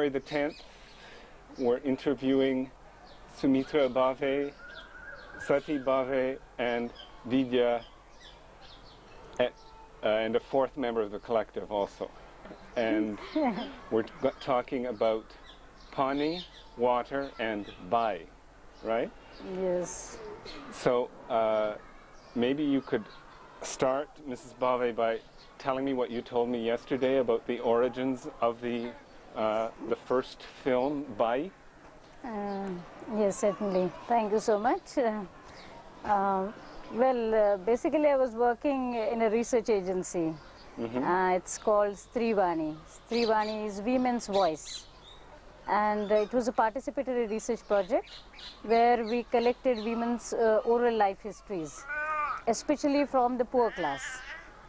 February the 10th, we're interviewing Sumitra Bhave, Sati Bhave, and Vidya, at, uh, and a fourth member of the collective also. And we're talking about Pani, water, and Bai, right? Yes. So uh, maybe you could start, Mrs. Bhave, by telling me what you told me yesterday about the origins of the uh, the first film, Bai. Uh, yes, certainly. Thank you so much. Uh, um, well, uh, basically, I was working in a research agency. Uh, it's called Strivani. Strivani is Women's Voice. And uh, it was a participatory research project where we collected women's uh, oral life histories, especially from the poor class,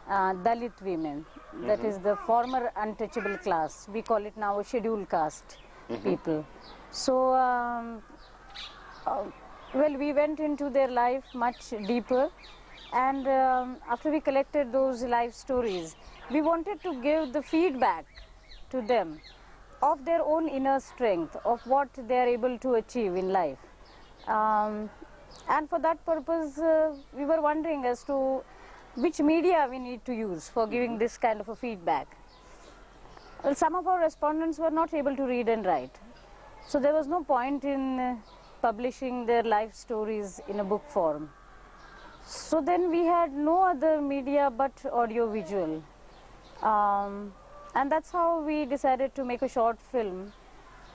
uh, Dalit women. That is the former untouchable class. We call it now a scheduled caste people. So, um, uh, well, we went into their life much deeper, and um, after we collected those life stories, we wanted to give the feedback to them of their own inner strength, of what they are able to achieve in life. Um, and for that purpose, uh, we were wondering as to which media we need to use for giving this kind of a feedback. Well, some of our respondents were not able to read and write. So there was no point in uh, publishing their life stories in a book form. So then we had no other media but audio visual. Um, and that's how we decided to make a short film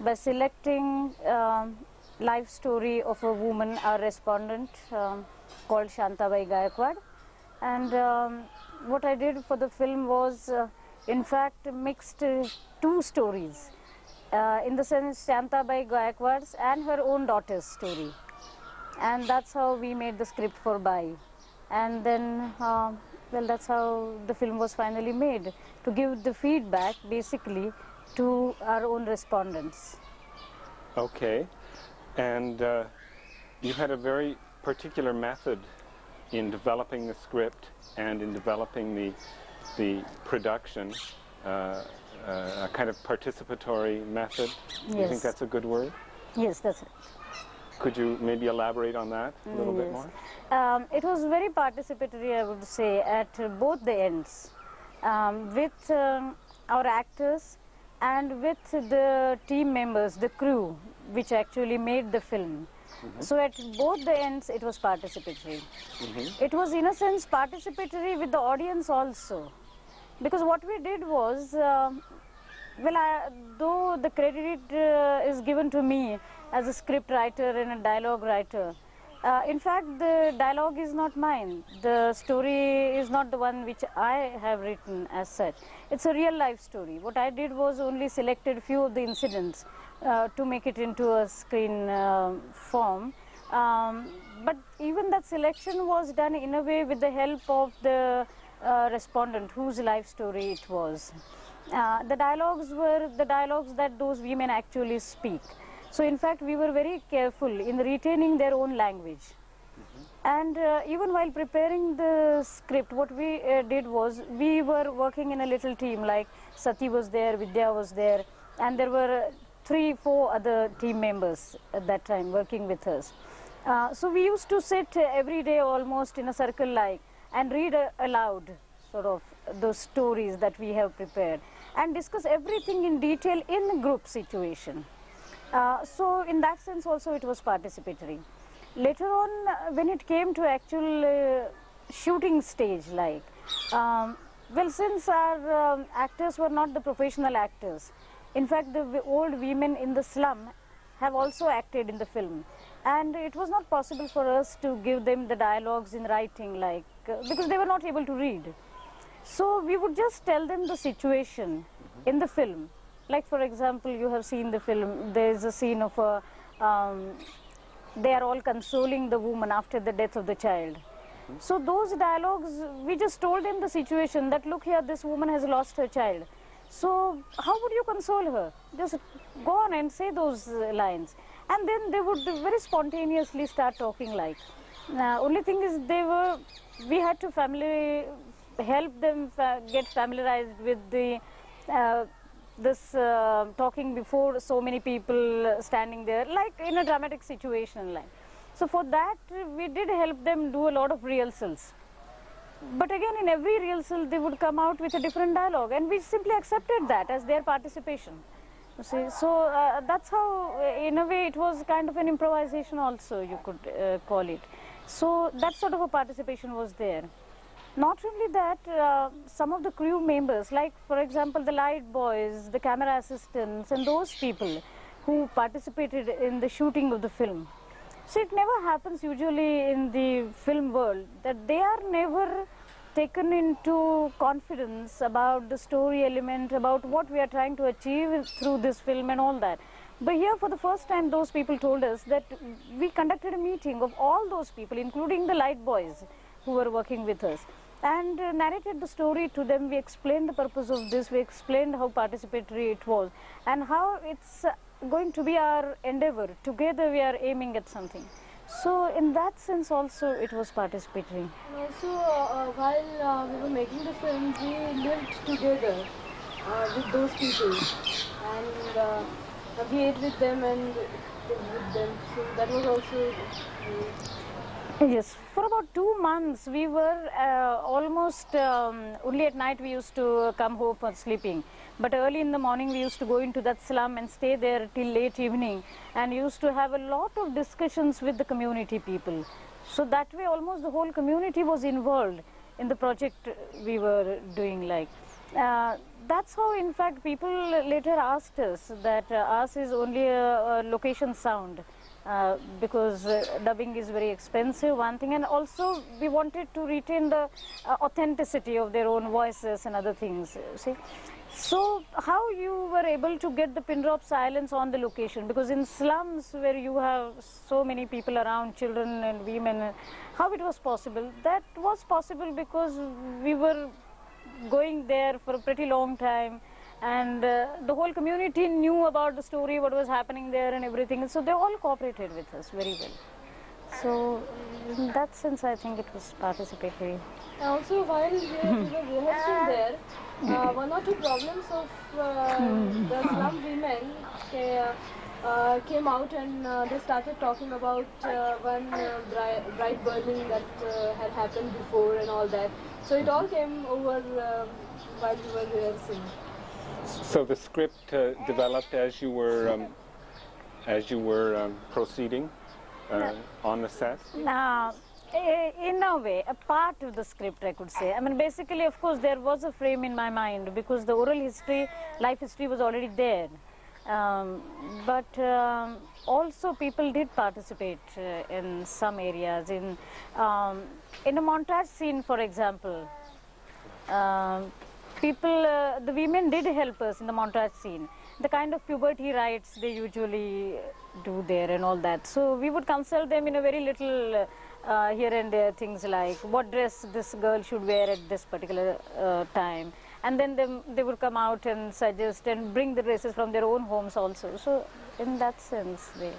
by selecting um, life story of a woman, our respondent um, called Shantabai Gaikwad. And um, what I did for the film was, uh, in fact, mixed uh, two stories. Uh, in the sense, Shantabai Gaikwad's and her own daughter's story. And that's how we made the script for Bai. And then, uh, well, that's how the film was finally made to give the feedback basically to our own respondents. Okay. And uh, you had a very particular method in developing the script and in developing the, the production, uh, uh, a kind of participatory method. Do you think that's a good word? Yes, that's it. Could you maybe elaborate on that a little bit Yes. more? Um, it was very participatory, I would say, at uh, both the ends, um, with um, our actors and with the team members, the crew, which actually made the film. So at both the ends, it was participatory. It was, in a sense, participatory with the audience also, because what we did was. um well, I, though the credit uh, is given to me as a script writer and a dialogue writer, uh, in fact, the dialogue is not mine. The story is not the one which I have written as such. It's a real life story. What I did was only selected few of the incidents uh, to make it into a screen uh, form. Um, but even that selection was done in a way with the help of the uh, respondent whose life story it was. Uh, the dialogues were the dialogues that those women actually speak. So, in fact, we were very careful in retaining their own language. And uh, even while preparing the script, what we uh, did was we were working in a little team. Like Sati was there, Vidya was there, and there were three, four other team members at that time working with us. Uh, so we used to sit every day almost in a circle like and read aloud sort of those stories that we have prepared and discuss everything in detail in group situation. Uh, so in that sense also it was participatory. Later on uh, when it came to actual uh, shooting stage like, um, well since our um, actors were not the professional actors, in fact the old women in the slum have also acted in the film and it was not possible for us to give them the dialogues in writing like, uh, because they were not able to read. So we would just tell them the situation in the film. Like for example, you have seen the film. There is a scene of a. Um, they are all consoling the woman after the death of the child. So those dialogues, we just told them the situation that look here, this woman has lost her child. So how would you console her? Just go on and say those lines, and then they would very spontaneously start talking like. Now, only thing is they were, we had to family help them get familiarized with the uh, this uh, talking before so many people standing there, like in a dramatic situation. Like. So for that, we did help them do a lot of rehearsals. But again, in every rehearsal, they would come out with a different dialogue, and we simply accepted that as their participation. You see, so uh, that's how, uh, in a way, it was kind of an improvisation also, you could uh, call it. So that sort of a participation was there. Not only that, uh, some of the crew members, like for example the light boys, the camera assistants and those people who participated in the shooting of the film. So it never happens usually in the film world that they are never taken into confidence about the story element, about what we are trying to achieve through this film and all that. But here for the first time those people told us that we conducted a meeting of all those people including the light boys who were working with us and uh, narrated the story to them. We explained the purpose of this, we explained how participatory it was and how it's uh, going to be our endeavor. Together we are aiming at something. So in that sense also it was participatory. And also, uh, while uh, we were making the film, we lived together uh, with those people, and uh, we ate with them and lived with them. So that was also. uh, Yes, for about two months we were uh, almost um, only at night we used to come home for sleeping. But early in the morning we used to go into that slum and stay there till late evening and used to have a lot of discussions with the community people. So that way almost the whole community was involved in the project we were doing like. Uh, that's how in fact people later asked us that uh, ours is only a, a location sound uh, because uh, dubbing is very expensive one thing. And also we wanted to retain the uh, authenticity of their own voices and other things see. So how you were able to get the pin drop silence on the location? Because in slums where you have so many people around children and women how it was possible? That was possible because we were going there for a pretty long time and uh, the whole community knew about the story what was happening there and everything so they all cooperated with us very well so in that sense i think it was participatory also, while we we were rehearsing there, uh, one or two problems of uh, the slum women uh, came out and uh, they started talking about uh, one uh, bride burning that uh, had happened before and all that. So it all came over while we were rehearsing. So the script uh, developed as you were um, as you were um, proceeding uh, on the set. Now, in a way, a part of the script, I could say. I mean, basically, of course, there was a frame in my mind because the oral history, life history was already there. Um, but um, also, people did participate uh, in some areas. In um, in a montage scene, for example, um, people, uh, the women did help us in the montage scene. The kind of puberty rites they usually do there and all that. So we would consult them in a very little uh, here and there things like what dress this girl should wear at this particular uh, time. And then them, they would come out and suggest and bring the dresses from their own homes also. So in that sense, they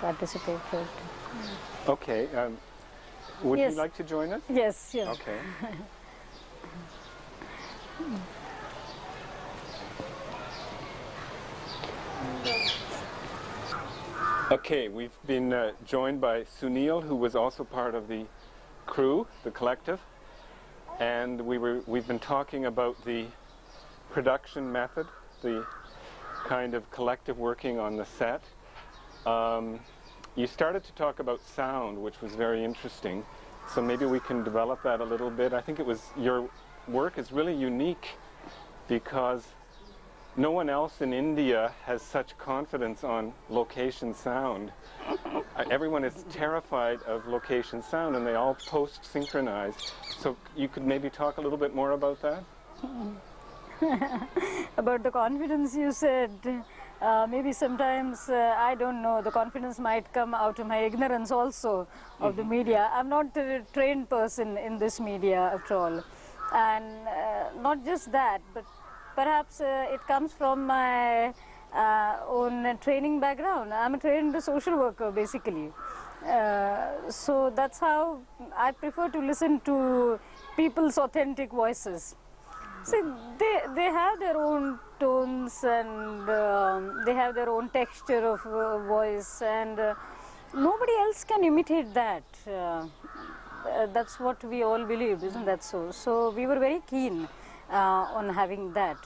participated. Okay. Um, would Yes. you like to join us? Yes, yes. Okay. Okay, we've been uh, joined by Sunil, who was also part of the crew, the collective, and we were we've been talking about the production method, the kind of collective working on the set. Um, you started to talk about sound, which was very interesting. So maybe we can develop that a little bit. I think it was your work is really unique because no one else in India has such confidence on location sound. Uh, Everyone is terrified of location sound and they all post synchronize. So you could maybe talk a little bit more about that? about the confidence you said uh, maybe sometimes uh, i don't know the confidence might come out of my ignorance also of the media i'm not a trained person in this media after all and uh, not just that but perhaps uh, it comes from my uh, own training background i'm a trained social worker basically so that's how i prefer to listen to people's authentic voices See, they, they have their own tones and um, they have their own texture of uh, voice, and uh, nobody else can imitate that. Uh, uh, that's what we all believed, isn't that so? So we were very keen uh, on having that.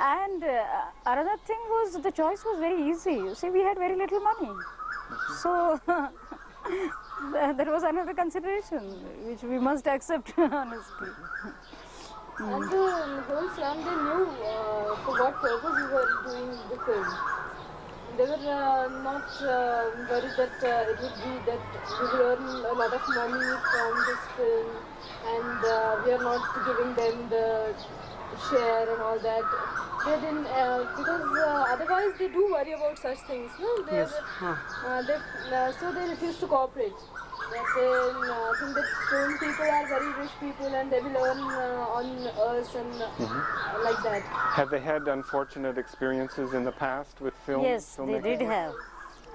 And uh, another thing was the choice was very easy. You see, we had very little money. So that was another consideration which we must accept honestly. And the whole slum, they knew uh, for what purpose we were doing the film. They were uh, not uh, worried that uh, it would be that we will earn a lot of money from this film and uh, we are not giving them the share and all that. They didn't, uh, because uh, otherwise they do worry about such things. No? They, Yes. Huh. uh, they, uh, so they refuse to cooperate. That they uh, think that film people are very rich people and they will earn uh, on us and uh, like that. Have they had unfortunate experiences in the past with film? Yes, they filmmaking? did have,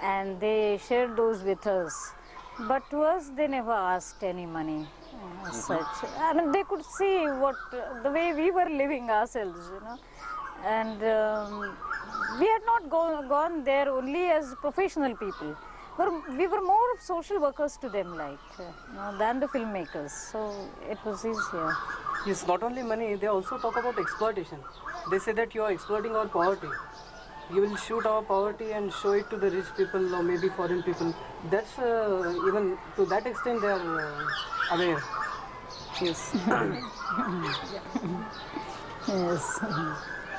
and they shared those with us. But to us, they never asked any money uh, as such. I mean, they could see what uh, the way we were living ourselves, you know, and um, we had not go- gone there only as professional people. We're, we were more of social workers to them, like uh, you know, than the filmmakers. So it was easier. Yes, not only money, they also talk about exploitation. They say that you are exploiting our poverty. You will shoot our poverty and show it to the rich people or maybe foreign people. That's uh, even to that extent they are uh, aware. Yes. Yes.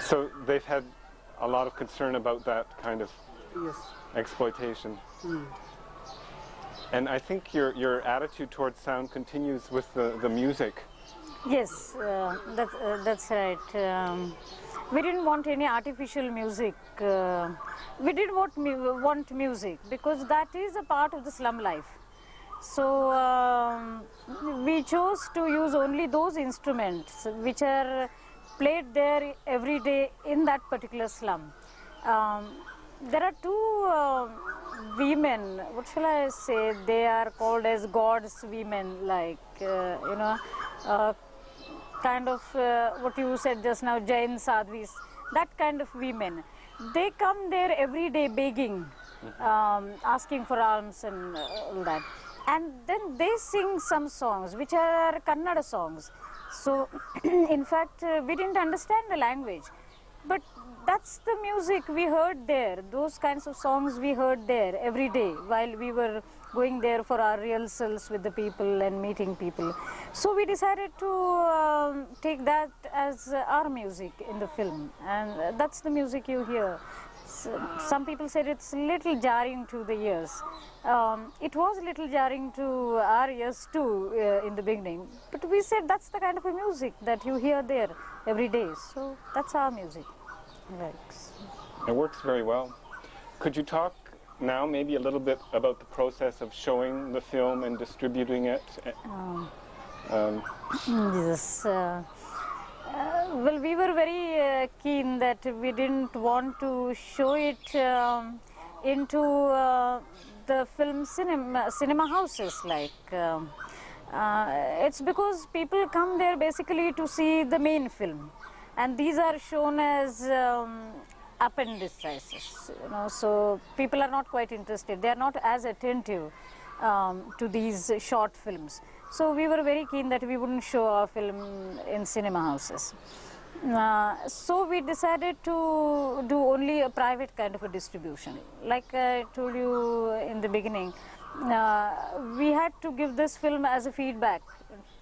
So they've had a lot of concern about that kind of yes. Exploitation. And I think your, your attitude towards sound continues with the, the music. Yes, uh, that, uh, that's right. Um, we didn't want any artificial music. Uh, we didn't want, mu- want music because that is a part of the slum life. So um, we chose to use only those instruments which are played there every day in that particular slum. Um, there are two uh, women, what shall I say, they are called as God's women, like, uh, you know, uh, kind of uh, what you said just now, Jain Sadhvis, that kind of women. They come there every day begging, um, asking for alms and all that. And then they sing some songs which are Kannada songs. So, in fact, uh, we didn't understand the language. But that's the music we heard there. Those kinds of songs we heard there every day while we were going there for our rehearsals with the people and meeting people. So we decided to um, take that as our music in the film, and that's the music you hear. S- Some people said it's a little jarring to the ears. Um, it was a little jarring to our ears too uh, in the beginning, but we said that's the kind of music that you hear there every day. So that's our music. Right. It works very well. Could you talk now maybe a little bit about the process of showing the film and distributing it? Um, Yes. Uh, uh, well, we were very uh, keen that we didn't want to show it um, into uh, the film cinema, cinema houses. Like, um, uh, it's because people come there basically to see the main film, and these are shown as um, appendices. You know, so people are not quite interested. They are not as attentive um, to these short films. So we were very keen that we wouldn't show our film in cinema houses. Uh, so we decided to do only a private kind of a distribution. Like I told you in the beginning, uh, we had to give this film as a feedback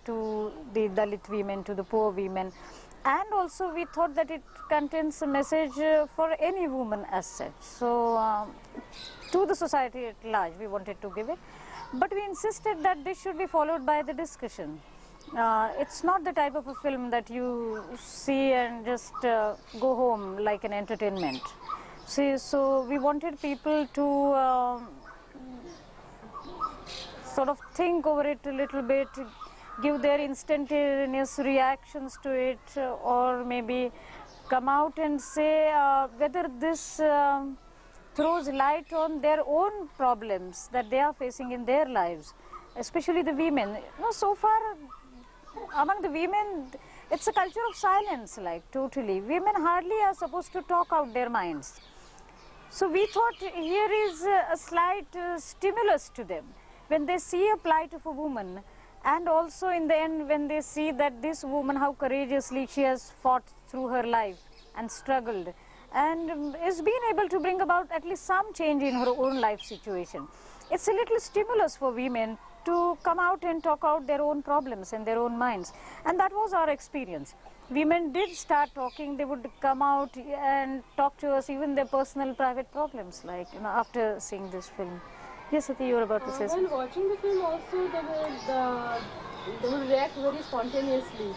to the Dalit women, to the poor women, and also we thought that it contains a message uh, for any woman as such. So um, to the society at large, we wanted to give it, but we insisted that this should be followed by the discussion. Uh, it's not the type of a film that you see and just uh, go home like an entertainment. See, so we wanted people to um, sort of think over it a little bit, give their instantaneous reactions to it, uh, or maybe come out and say uh, whether this um, throws light on their own problems that they are facing in their lives, especially the women. Know, so far among the women, it's a culture of silence, like totally. Women hardly are supposed to talk out their minds. So we thought here is a, a slight uh, stimulus to them when they see a plight of a woman and also in the end when they see that this woman how courageously she has fought through her life and struggled and is being able to bring about at least some change in her own life situation. It's a little stimulus for women to come out and talk out their own problems and their own minds and that was our experience. Women did start talking, they would come out and talk to us even their personal private problems like you know after seeing this film. Yes, Sati, you were about to say Uh, something. while watching the film also they would, uh, they would react very spontaneously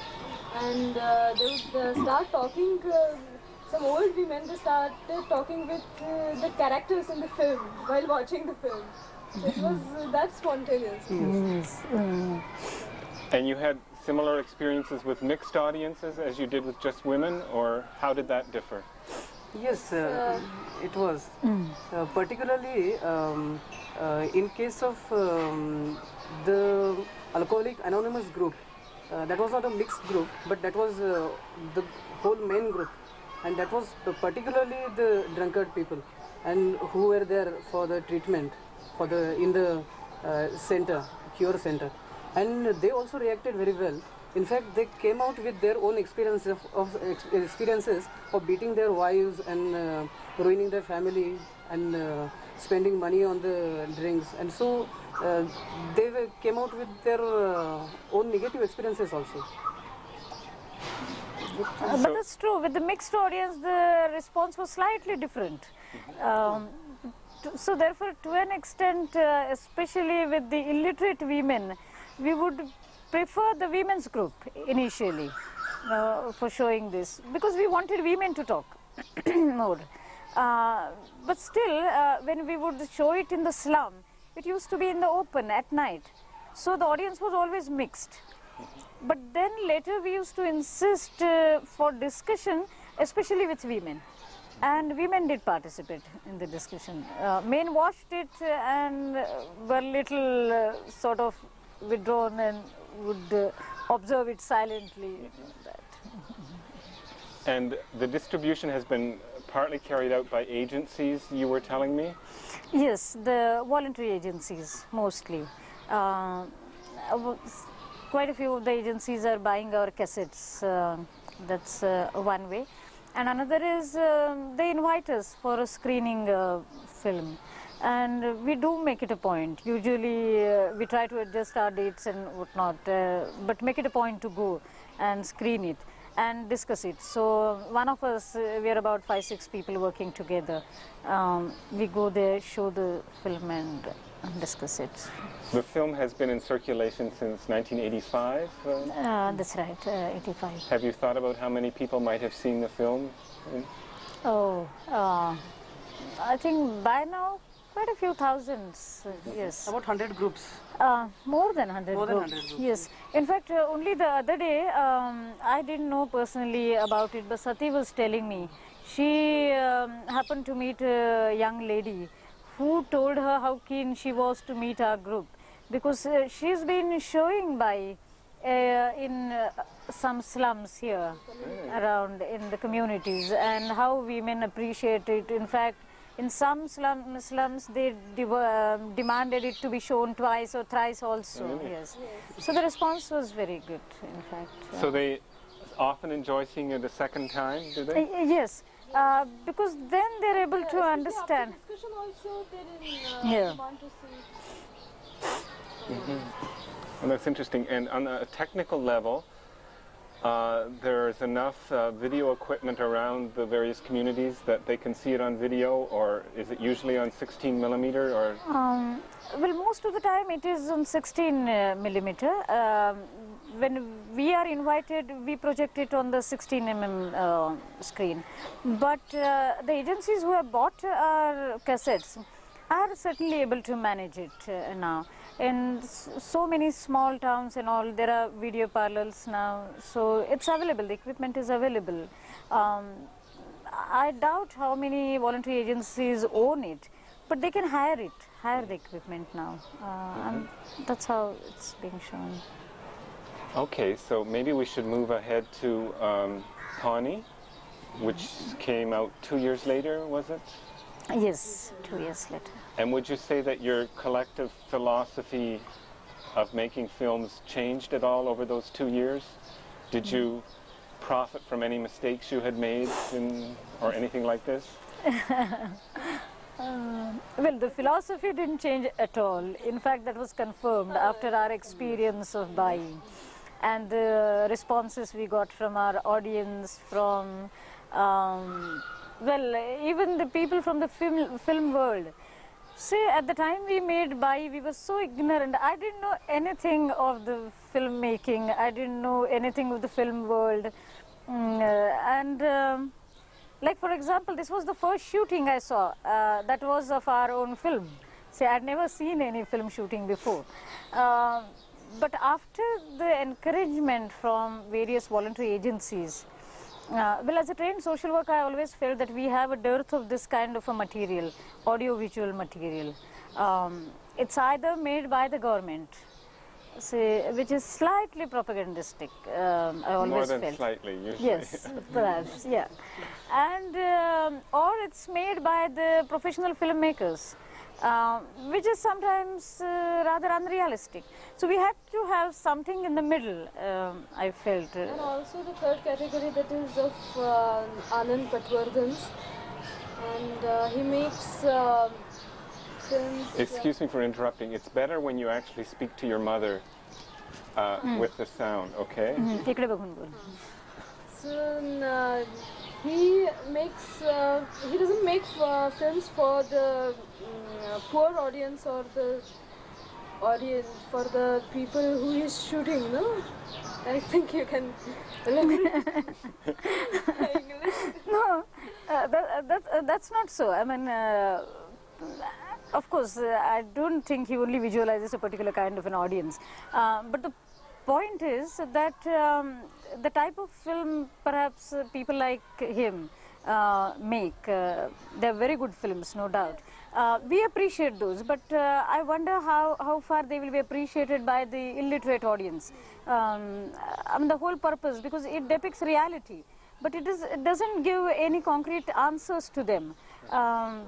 and uh, they would uh, start talking uh, some old women they started talking with uh, the characters in the film while watching the film it was uh, that spontaneous Yes. Mm. And you had similar experiences with mixed audiences as you did with just women, or how did that differ? Yes, uh, it was. Uh, particularly um, uh, in case of um, the Alcoholic Anonymous group, uh, that was not a mixed group, but that was uh, the whole main group, and that was particularly the drunkard people, and who were there for the treatment, for the in the uh, center, cure center, and they also reacted very well. In fact, they came out with their own experiences of, of ex- experiences of beating their wives and uh, ruining their family and uh, spending money on the drinks, and so uh, they were, came out with their uh, own negative experiences also. Uh, but that's true. With the mixed audience, the response was slightly different. Um, t- so therefore, to an extent, uh, especially with the illiterate women, we would prefer the women's group initially uh, for showing this because we wanted women to talk more. Uh, but still, uh, when we would show it in the slum, it used to be in the open at night. So the audience was always mixed. But then later we used to insist uh, for discussion, especially with women. And women did participate in the discussion. Uh, men watched it and were little uh, sort of withdrawn and would observe it silently. And the distribution has been partly carried out by agencies, you were telling me? Yes, the voluntary agencies mostly. Uh, uh, quite a few of the agencies are buying our cassettes. Uh, that's uh, one way. And another is um they invite us for a screening uh, film. And we do make it a point. Usually uh, we try to adjust our dates and whatnot, uh, but make it a point to go and screen it and discuss it. So one of us, uh, we are about five, six people working together. Um, we go there, show the film and discuss it. The film has been in circulation since 1985. Uh, Uh, that's right, uh, 85. have you thought about how many people might have seen the film? Oh, uh, I think by now quite a few thousands, yes. About 100 groups. Uh, more than 100 More than groups. 100 groups, Yes. In fact, uh, only the other day, um, I didn't know personally about it, but Sati was telling me. She um, happened to meet a young lady who told her how keen she was to meet our group because uh, she's been showing Bai uh, in uh, some slums here around in the communities and how women appreciate it. In fact, in some slum, slums they dev- um demanded it to be shown twice or thrice also. Yes. So the response was very good. In fact. So they often enjoy seeing it a second time, do they? Uh, yes, uh, because then they're able to understand. after discussion also they didn't uh, Yeah. want to see Well, that's interesting. And on a technical level, uh, there's enough uh, video equipment around the various communities that they can see it on video, or is it usually on 16 millimeter? Or Um, well, most of the time it is on 16 uh, millimeter. Um, when we are invited, we project it on the 16 mm screen. But uh, the agencies who have bought our cassettes are certainly able to manage it uh, now. In so many small towns and all, there are video parlors now, so it's available. The equipment is available. Um, I doubt how many voluntary agencies own it, but they can hire it, hire the equipment now, uh, and that's how it's being shown. Okay, so maybe we should move ahead to um, Pani, which came out two years later, was it? Yes, two years later. And would you say that your collective philosophy of making films changed at all over those two years? Did you profit from any mistakes you had made in, or anything like this? Well, the philosophy didn't change at all. In fact, that was confirmed after our experience of Bai and the responses we got from our audience, from, um, well, even the people from the film, film world. See, at the time we made Bai, we were so ignorant. I didn't know anything of the filmmaking. I didn't know anything of the film world. Mm, uh, and um, like for example, this was the first shooting I saw. Uh, that was of our own film. See, I'd never seen any film shooting before. Uh, but after the encouragement from various voluntary agencies, uh, well, as a trained social worker, I always felt that we have a dearth of this kind of a material, audiovisual material. Um, it's either made by the government, say, which is slightly propagandistic. Um, I always More than felt. slightly, usually. Yes, perhaps, yeah. And, um, or it's made by the professional filmmakers, uh, which is sometimes uh, rather unrealistic. So we had to have something in the middle, um, I felt. And also the third category that is of uh, Anand Patwardhan's and uh, he makes uh, films... Uh, Excuse me for interrupting. It's better when you actually speak to your mother mm. with the sound, okay? Mm -hmm. So he makes, he doesn't make films for the mm, poor audience or the audience for the people who is shooting. No, I think you can. No, uh, that, uh, that, uh, that's not so. I mean, uh, of course, uh, I don't think he only visualizes a particular kind of an audience. Uh, but the point is that um, the type of film perhaps uh, people like him uh, make, uh, they're very good films, no doubt. Uh, we appreciate those, but uh, I wonder how, how far they will be appreciated by the illiterate audience. Um, I mean, the whole purpose, because it depicts reality but it, is, it doesn't give any concrete answers to them. Um,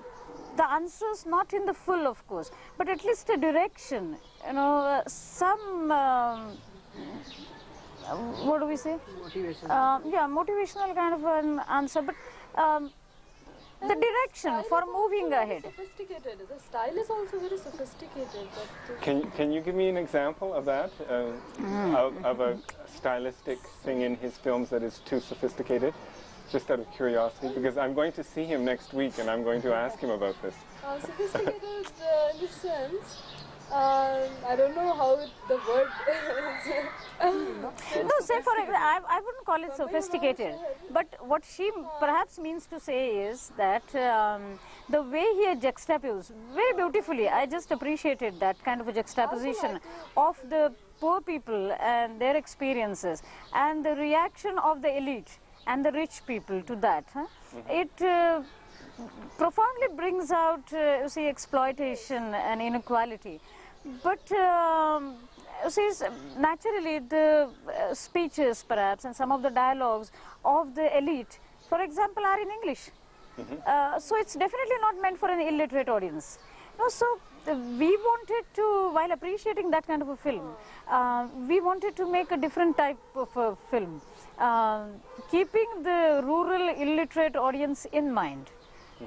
the answers not in the full, of course, but at least a direction. You know, uh, some um, uh, what do we say? Motivation. Um, yeah, motivational kind of an answer, but um, the direction for moving ahead. Sophisticated. The style is also very sophisticated. But Can, can you give me an example of that? Uh, of, of a stylistic thing in his films that is too sophisticated? Just out of curiosity, because I'm going to see him next week and I'm going to ask him about this. uh, sophisticated uh, in the sense. Uh, I don't know how it, the word is. No, say for example, I, I wouldn't call it sophisticated, but what she perhaps means to say is that um, the way he had juxtaposed very beautifully, I just appreciated that kind of a juxtaposition of the poor people and their experiences and the reaction of the elite and the rich people to that. Huh? It uh, profoundly brings out, uh, you see, exploitation and inequality. But um, naturally, the uh, speeches, perhaps, and some of the dialogues of the elite, for example, are in English. Uh, so it's definitely not meant for an illiterate audience. No, so uh, we wanted to, while appreciating that kind of a film, uh, we wanted to make a different type of a film, uh, keeping the rural illiterate audience in mind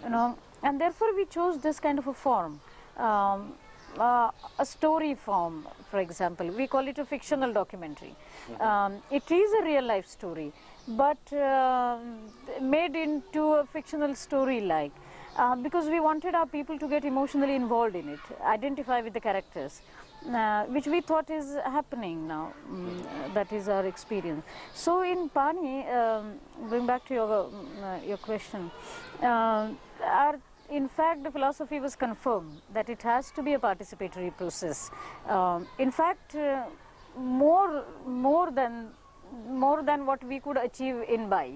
you know and therefore we chose this kind of a form um, uh, a story form for example we call it a fictional documentary um, it is a real life story but um made into a fictional story like uh, because we wanted our people to get emotionally involved in it identify with the characters uh, which we thought is happening now. Mm, that is our experience. So in Pani, um, going back to your uh, your question, um our in fact the philosophy was confirmed that it has to be a participatory process. Um, in fact, uh, more more than more than what we could achieve in Bai.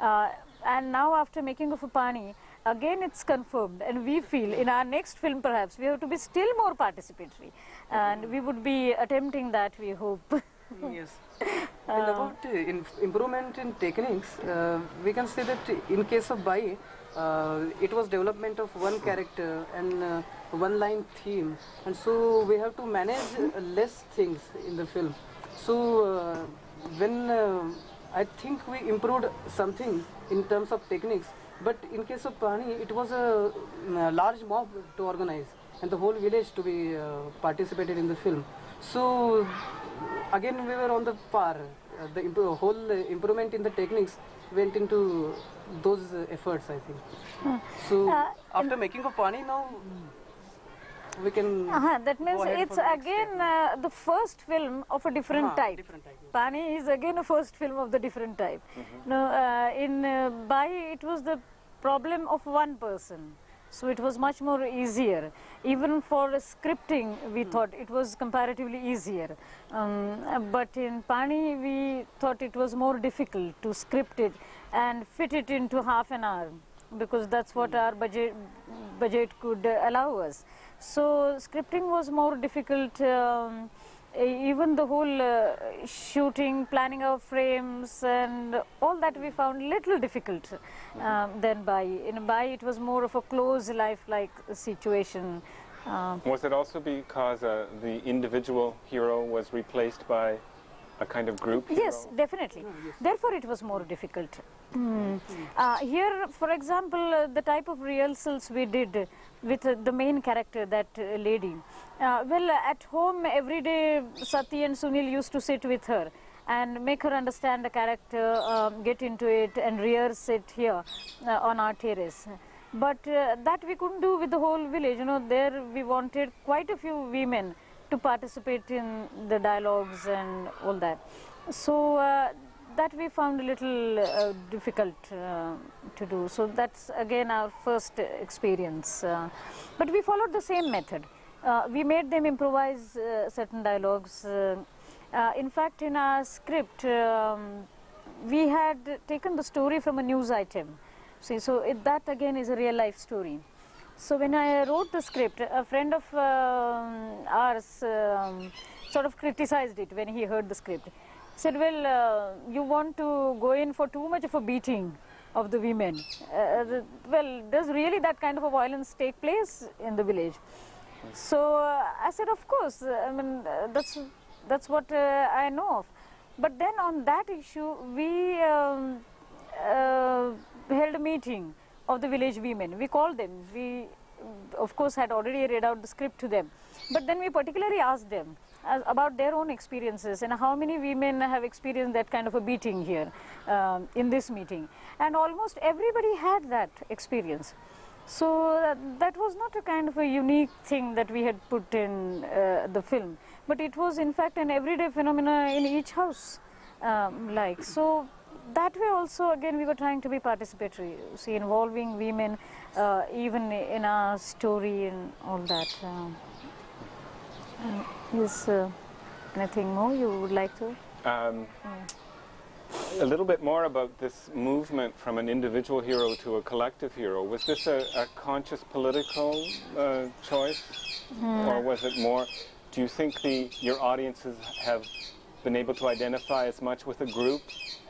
Uh, and now after making of a Pani, again it's confirmed and we feel in our next film perhaps we have to be still more participatory and we would be attempting that we hope. Yes. and about uh, in improvement in techniques, uh, we can say that in case of Bai, uh, it was development of one character and uh, one line theme, and so we have to manage less things in the film. So uh, when uh, I think we improved something in terms of techniques, but in case of Pani, it was a, a large mob to organize and the whole village to be uh, participated in the film. So again we were on the par. The imp- whole improvement in the techniques went into those uh, efforts, I think. So Uh, after making of Pani now, we can. Uh-huh, that means go ahead it's the again uh, the first film of a different Uh-huh, type. different type, yes. Pani is again a first film of the different type. No, uh, in uh, Bai it was the problem of one person. So it was much more easier. Even for scripting, we thought it was comparatively easier. Um, but in Pani, we thought it was more difficult to script it and fit it into half an hour because that's what our budget budget could allow us. So scripting was more difficult. Um, even the whole uh, shooting, planning of frames, and all that we found little difficult um, than Bai. In Bai, it was more of a close life-like situation. Um, Was it also because uh, the individual hero was replaced by a kind of group hero? Yes, definitely. Therefore, it was more difficult. Mm. Uh, here, for example, uh, the type of rehearsals we did with uh, the main character, that uh, lady. Uh, well, at home, every day, Sati and Sunil used to sit with her and make her understand the character, um, get into it, and rehearse it here uh, on our terrace. But uh, that we couldn't do with the whole village. You know, there we wanted quite a few women to participate in the dialogues and all that. So uh, that we found a little uh, difficult uh, to do. So that's again our first experience. Uh, but we followed the same method. Uh, we made them improvise uh, certain dialogues. In fact, in our script, um, we had taken the story from a news item. See, so it, that again is a real life story. So when I wrote the script, a friend of um, ours um, sort of criticized it when he heard the script. He Said, well, uh, you want to go in for too much of a beating of the women. Uh, the- well, does really that kind of a violence take place in the village? So uh, I said, of course. uh, I mean, uh, that's that's what uh, I know of. But then on that issue, we um, uh, held a meeting of the village women. We called them. We, of course, had already read out the script to them. But then we particularly asked them about their own experiences and how many women have experienced that kind of a beating here um, in this meeting. And almost everybody had that experience. So uh, that was not a kind of a unique thing that we had put in uh, the film, but it was in fact an everyday phenomena in each house. Um, like so, that way also again we were trying to be participatory, see involving women uh, even in our story and all that. Um, is uh, anything more you would like to? Um, a little bit more about this movement from an individual hero to a collective hero. Was this a, a conscious political uh, choice, or was it more? Do you think the your audiences have been able to identify as much with a group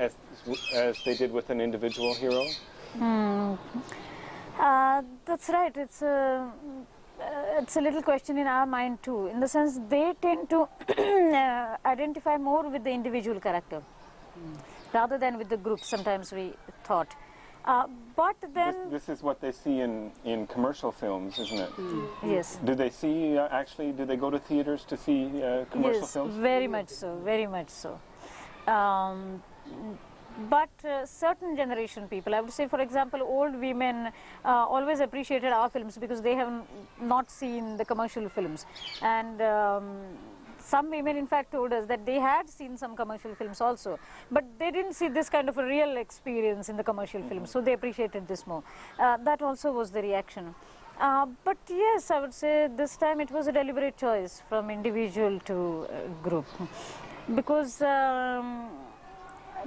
as as they did with an individual hero? Uh, that's right. It's a uh, it's a little question in our mind too. In the sense they tend to uh, identify more with the individual character rather than with the group. Sometimes we thought, uh, but This, then this is what they see in, in commercial films, isn't it? yes. Do they see uh, actually? Do they go to theaters to see uh, commercial yes, films? very much so, very much so. Um, but uh, certain generation people, I would say, for example, old women uh, always appreciated our films because they have not seen the commercial films. And um, some women, in fact, told us that they had seen some commercial films also, but they didn't see this kind of a real experience in the commercial films, so they appreciated this more. Uh, that also was the reaction. Uh, but yes, I would say this time it was a deliberate choice from individual to uh, group because um,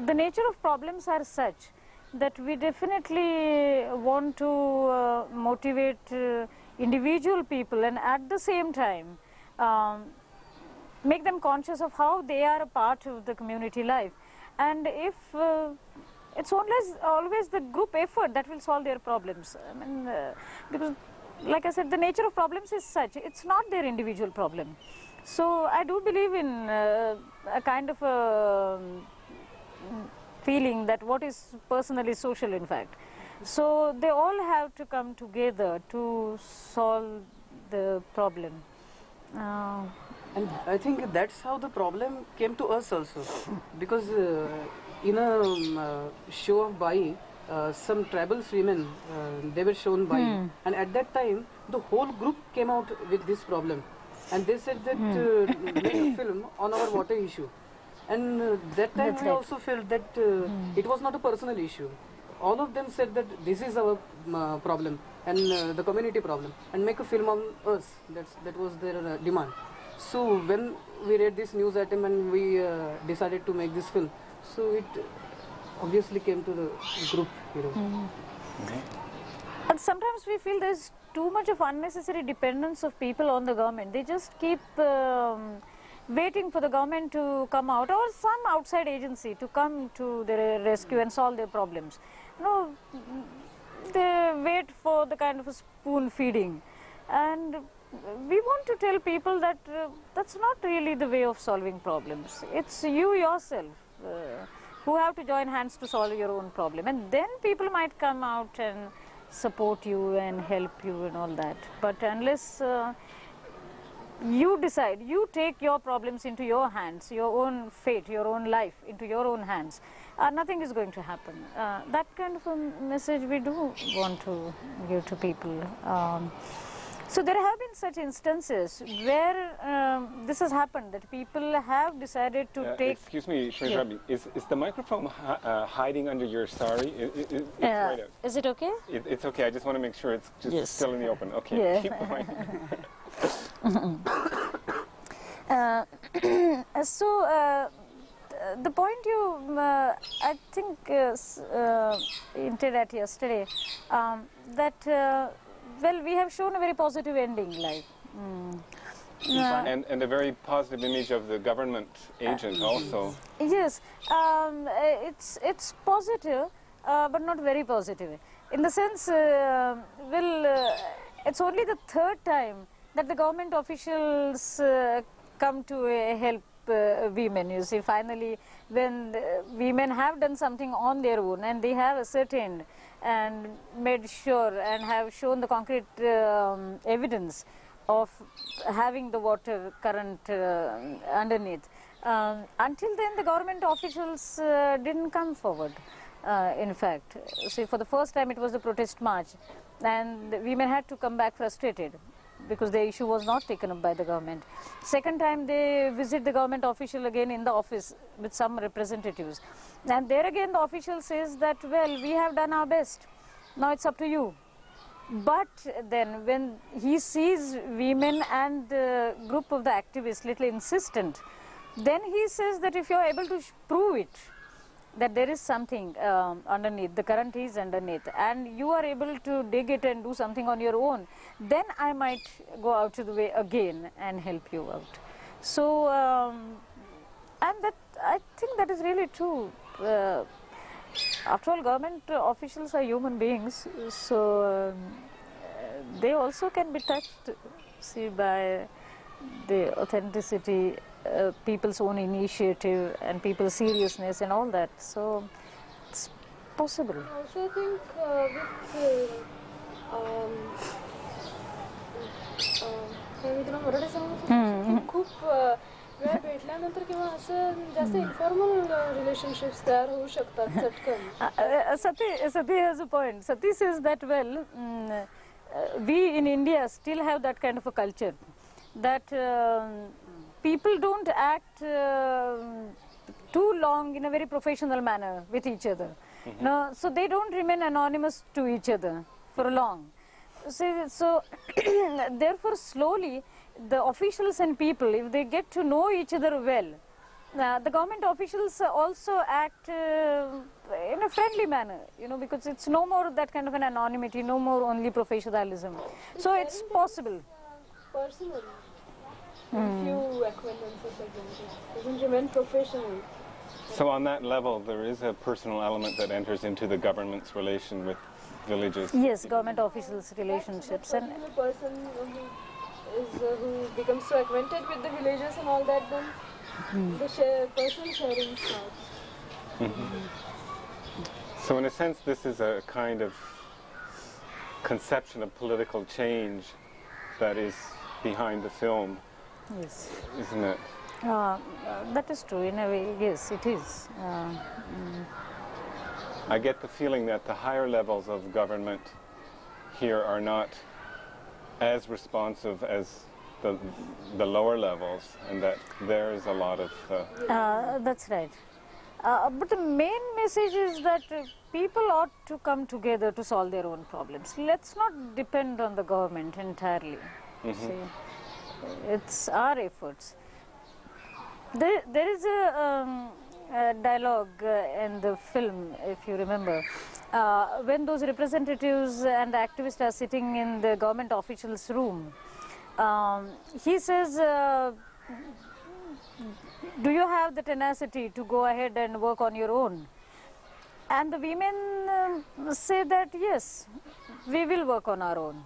the nature of problems are such that we definitely want to uh, motivate uh, individual people and at the same time um, make them conscious of how they are a part of the community life. And if uh, it's always, always the group effort that will solve their problems. I mean, uh, because like I said, the nature of problems is such, it's not their individual problem. So I do believe in uh, a kind of a um, feeling that what is personally social in fact. So they all have to come together to solve the problem. Uh, And I think that's how the problem came to us also. Because uh, in a um, uh, show of Bai, uh, some tribal women, uh, they were shown Bai. And at that time, the whole group came out with this problem. And they said that uh, make a film on our water issue. And uh, that time That's we right. also felt that uh, it was not a personal issue. All of them said that this is our uh, problem and uh, the community problem and make a film on us. That's, that was their uh, demand. So when we read this news item and we uh, decided to make this film, so it obviously came to the group, you know. And sometimes we feel there's too much of unnecessary dependence of people on the government. They just keep um, waiting for the government to come out or some outside agency to come to their rescue and solve their problems. No, they wait for the kind of a spoon feeding. And we want to tell people that uh, that's not really the way of solving problems. It's you yourself. Uh, who have to join hands to solve your own problem and then people might come out and support you and help you and all that but unless uh, you decide you take your problems into your hands your own fate your own life into your own hands uh, nothing is going to happen uh, that kind of a message we do want to give to people um, so there have been such instances where um, this has happened that people have decided to Uh, take excuse me, Shrinjarabi, is, is the microphone hi- uh, hiding under your sari? It, it, Uh, right is it okay? It, it's okay. I just want to make sure it's just Yes. still in the open. Okay, Yeah. keep going. Uh, so uh, the point you, uh, I think, uh, uh, hinted at yesterday, um, that uh, well, we have shown a very positive ending, like. Mm, uh, and, and a very positive image of the government agent also. Yes, um, uh, it's it's positive, uh, but not very positive. In the sense, uh, well, uh, it's only the third time that the government officials uh, come to uh, help uh, women. You see, finally, when women have done something on their own and they have ascertained and made sure and have shown the concrete um, evidence of having the water current uh, underneath. Um, until then, the government officials uh, didn't come forward. Uh, in fact, see, for the first time, it was the protest march, and women had to come back frustrated because the issue was not taken up by the government. Second time, they visit the government official again in the office with some representatives, and there again, the official says that, well, we have done our best. Now it's up to you. But then when he sees women and the group of the activists little insistent, then he says that if you are able to prove it, that there is something um, underneath, the current is underneath, and you are able to dig it and do something on your own, then I might go out to the way again and help you out. So, um, and that I think that is really true. Uh, after all, government officials are human beings, so um, they also can be touched, see, by the authenticity, uh, people's own initiative, and people's seriousness, and all that. So it's possible. Also, I think uh, with uh, um, अं, काय मी तुला मराठी सांगत होते की खूप अं, वेळ भेटल्यानंतर किंवा असं जास्त इन्फॉर्मल रिलेशनशिप्स तयार होऊ शकतात चटकन Uh, uh, Sati, Sati has a point. Sati says that, well, mm, uh, we in India still have that kind of a culture that people don't act um too long in a very professional manner with each other. No, so they don't remain anonymous to each other for long. So, so therefore, slowly, the officials and people, if they get to know each other well, uh, the government officials uh, also act uh, in a friendly manner, you know, because it's no more that kind of an anonymity, no more only professionalism. So it's possible. Mm. Isn't? So on that level, there is a personal element that enters into the government's relation with villages. Yes, government officials' relationships. And the person who, is, uh, who becomes so acquainted with the villages and all that, then mm. the share, sharing starts. Mm -hmm. So in a sense, this is a kind of conception of political change that is behind the film yes. isn't it? Uh, that is true in a way. Yes, it is. Uh, I get the feeling that the higher levels of government here are not as responsive as the, the lower levels, and that there is a lot of. Uh, Uh, that's right. Uh, but the main message is that uh, people ought to come together to solve their own problems. Let's not depend on the government entirely. See, it's our efforts. There, there is a, um, a dialogue uh, in the film, if you remember, uh, when those representatives and activists are sitting in the government officials' room. Um, he says. Uh, do you have the tenacity to go ahead and work on your own? And the women um, say that yes, we will work on our own.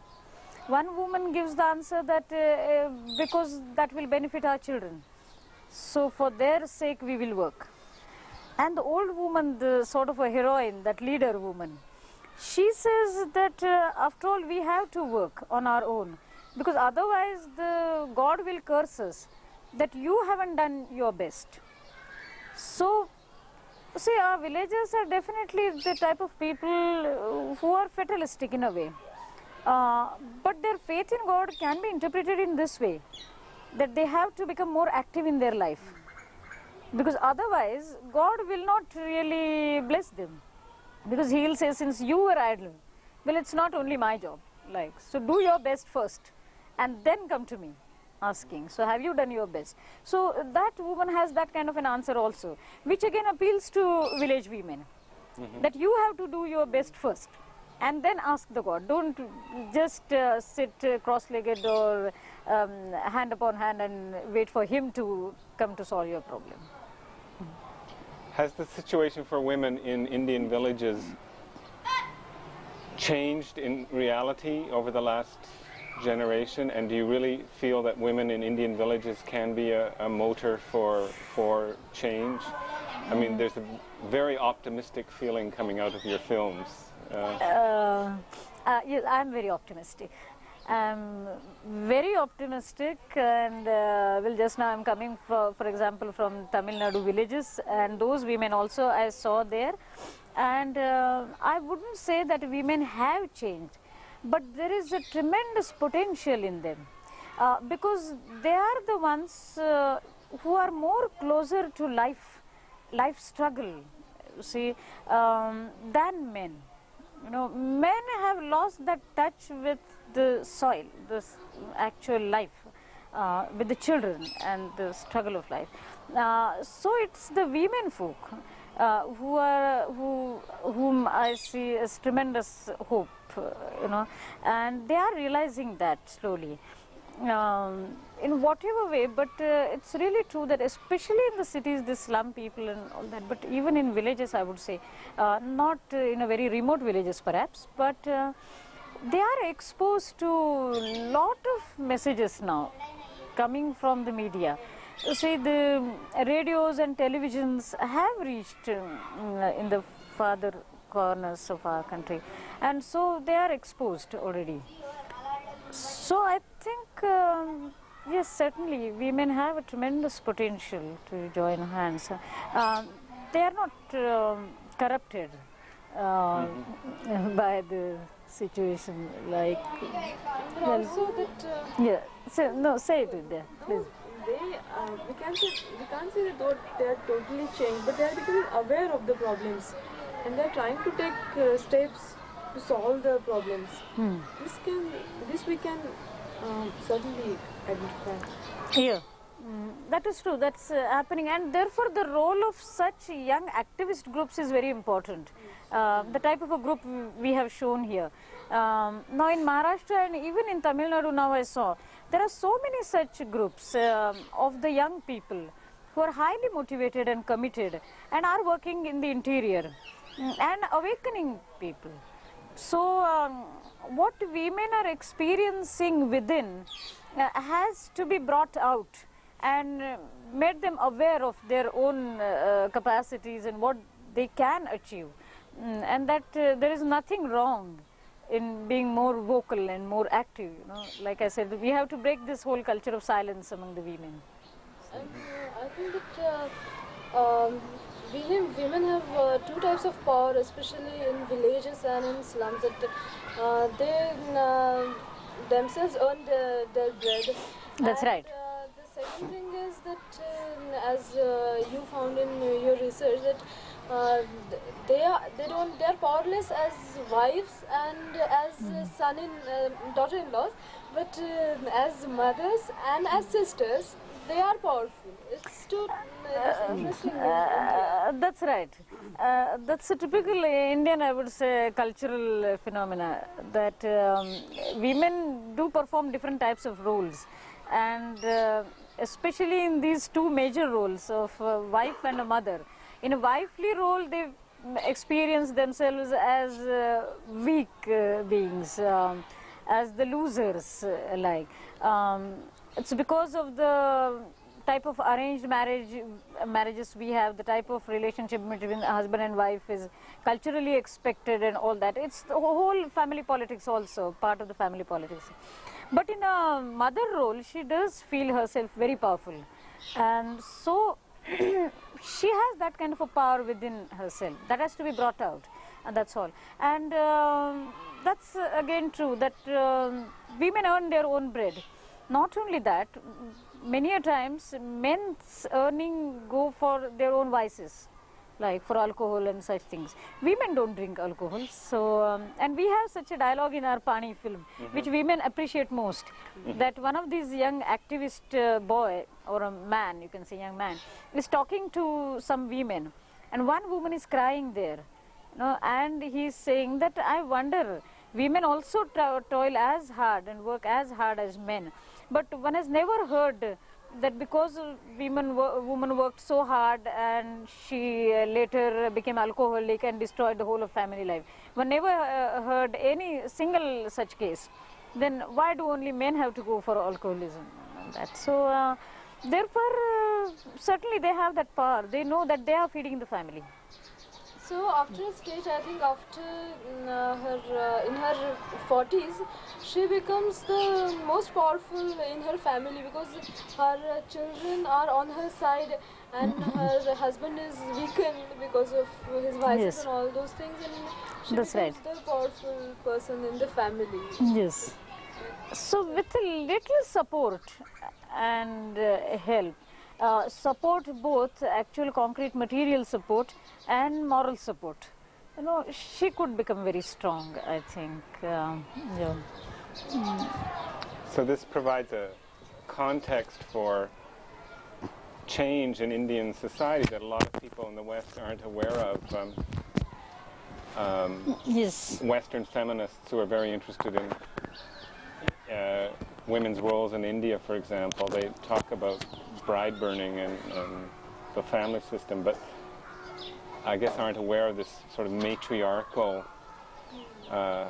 One woman gives the answer that uh, uh, because that will benefit our children. So for their sake we will work. And the old woman, the sort of a heroine, that leader woman, she says that uh, after all we have to work on our own because otherwise the God will curse us that you haven't done your best. So, see, our villagers are definitely the type of people uh, who are fatalistic in a way. Uh, but their faith in God can be interpreted in this way that they have to become more active in their life. Because otherwise, God will not really bless them. Because He will say, since you were idle, well, it's not only my job. Like, so do your best first and then come to me asking. So have you done your best? So that woman has that kind of an answer also, which again appeals to village women. That you have to do your best first and then ask the God. Don't just uh, sit uh, cross-legged or um, hand upon hand and wait for Him to come to solve your problem. Has the situation for women in Indian villages changed in reality over the last generation? And do you really feel that women in Indian villages can be a, a motor for for change? I mean, there's a very optimistic feeling coming out of your films. Uh, Uh, yes, I'm very optimistic. I'm very optimistic, and uh, well, just now I'm coming, for, for example, from Tamil Nadu villages, and those women also I saw there. And uh, I wouldn't say that women have changed, but there is a tremendous potential in them uh, because they are the ones uh, who are more closer to life, life struggle, you see, um, than men. You know, men have lost that touch with the soil, the actual life, uh, with the children and the struggle of life. Uh, so it's the women folk uh, who are who whom I see as tremendous hope, you know, and they are realizing that slowly. Um, in whatever way, but uh, it's really true that especially in the cities, the slum people and all that, but even in villages, I would say, uh, not uh, in a very remote villages perhaps, but uh, they are exposed to lot of messages now coming from the media. See, the radios and televisions have reached um, in the farther corners of our country, and so they are exposed already. So I think, um, yes, certainly women have a tremendous potential to join hands. Um, they are not um, corrupted uh, by the situation. Like, And also that uh, yeah, so, no, say it there, please. they, uh, we can't say we can't say that they are totally changed, but they are becoming aware of the problems, and they are trying to take uh, steps to solve the problems. Hmm. This can, this we can um, certainly identify. Yeah, Mm, that is true. That's uh, happening, and therefore the role of such young activist groups is very important. Uh, the type of a group we have shown here. Um, now in Maharashtra and even in Tamil Nadu, now I saw there are so many such groups um of the young people who are highly motivated and committed and are working in the interior mm, and awakening people. So, um, what women are experiencing within uh, has to be brought out and uh, made them aware of their own uh, capacities and what they can achieve. Mm, and that uh, there is nothing wrong in being more vocal and more active. You know, like I said, we have to break this whole culture of silence among the women. Uh, I think that uh, um, women, women have uh, two types of power, especially in villages and in slums. That uh, they uh, themselves earn their, their bread. That's And, right. Uh, the second thing is that, uh, as uh, you found in your research, that uh, they are they don't they are powerless as wives and as uh, son in uh, daughter-in-laws, but uh, as mothers and as sisters they are powerful. It's too uh. Uh, that's right. Uh, that's a typical Indian, I would say, cultural phenomena that um, women do perform different types of roles, and uh, especially in these two major roles of uh, wife and a mother. In a wifely role, they experience themselves as uh, weak beings, um, as the losers, like. Um, it's because of the type of arranged marriage marriages we have the type of relationship between husband and wife is culturally expected and all that. It's the whole family politics also part of the family politics. But in a mother role she does feel herself very powerful. And so she has that kind of a power within herself. That has to be brought out and that's all. And um, that's uh, again true that um, women earn their own bread not only that many a times men's earning go for their own vices like for alcohol and such things. Women don't drink alcohol so um, and we have such a dialogue in our pani film which women appreciate most. That one of these young activist uh, boy or a man you can say young man is talking to some women and one woman is crying there you know, and he's saying that I wonder, women also toil as hard and work as hard as men, but one has never heard that because women woman worked so hard and she uh, later became alcoholic and destroyed the whole of family life. One never uh, heard any single such case. Then why do only men have to go for alcoholism? That so. Uh, Therefore, uh, certainly they have that power. They know that they are feeding the family. So after a stage, I think after mm, uh, her uh, in her 40s, she becomes the most powerful in her family because her children are on her side and her husband is weakened because of his vices Yes. and all those things, and she That's becomes the powerful person in the family. Yes. So with a little support and uh, help, uh, support both actual concrete material support and moral support. You know, she could become very strong. I think. Um, yeah. So this provides a context for change in Indian society that a lot of people in the West aren't aware of. Um, um, Yes. Western feminists who are very interested in uh, women's roles in India, for example, they talk about bride burning and, and the family system, but I guess aren't aware of this sort of matriarchal uh,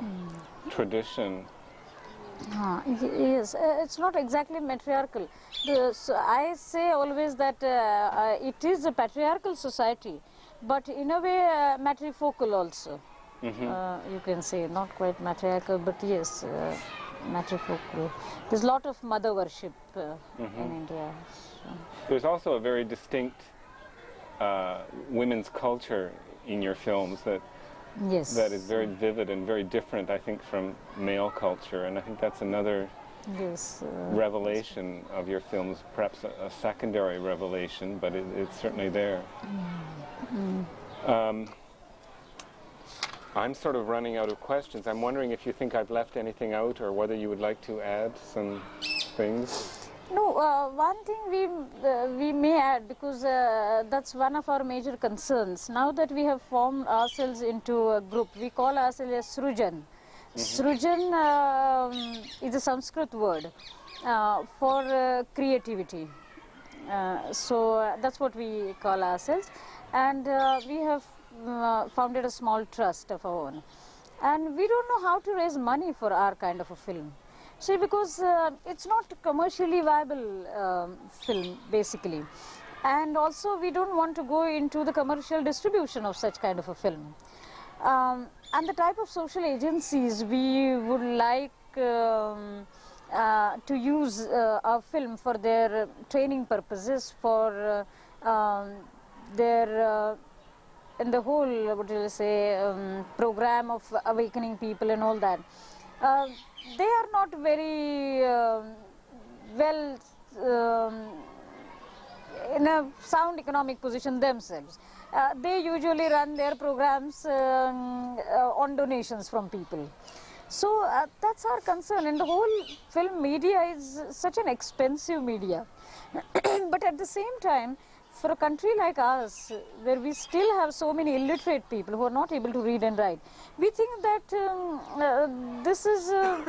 tradition. Ah, yes, uh, it's not exactly matriarchal. The, so I say always that uh, uh, it is a patriarchal society, but in a way uh, matrifocal also. Uh, you can say not quite matriarchal, but yes, uh, matrifocal. There's a lot of mother worship uh, in India. so. There's also a very distinct uh, women's culture in your films that Yes. that is very vivid and very different, I think, from male culture, and I think that's another Yes. Uh, revelation of your films, perhaps a, a secondary revelation, but it, it's certainly there. Um, I'm sort of running out of questions. I'm wondering if you think I've left anything out or whether you would like to add some things. No, uh, one thing we uh, we may add because uh, that's one of our major concerns. Now that we have formed ourselves into a group, we call ourselves as Srujan. Srujan um, is a Sanskrit word uh, for uh, creativity. Uh, so uh, that's what we call ourselves, and uh, we have uh, founded a small trust of our own. And we don't know how to raise money for our kind of a film. See, because uh, it's not commercially viable um, film, basically. And also, we don't want to go into the commercial distribution of such kind of a film. Um, and the type of social agencies we would like um, uh, to use uh, our film for their training purposes, for uh, um, their uh, in the whole what do you say um, program of awakening people and all that uh, they are not very um well um, in a sound economic position themselves. Uh, they usually run their programs um, uh, on donations from people. So uh, that's our concern. And the whole film media is such an expensive media. But at the same time for a country like us, where we still have so many illiterate people who are not able to read and write, we think that um, uh, this is uh,